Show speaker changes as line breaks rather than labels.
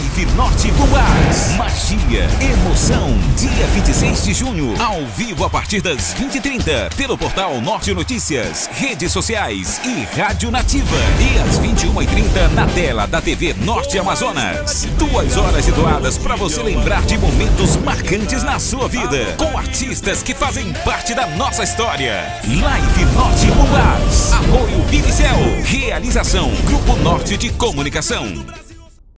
Live Norte Bombás. Magia, emoção. Dia 26 de junho, ao vivo a partir das 20h30, pelo portal Norte Notícias, redes sociais e Rádio Nativa. E às 21h30 na tela da TV Norte Amazonas. Duas horas de doadas para você lembrar de momentos marcantes na sua vida, com artistas que fazem parte da nossa história. Live Norte Bombás. Apoio Bibicel. Realização Grupo Norte de Comunicação.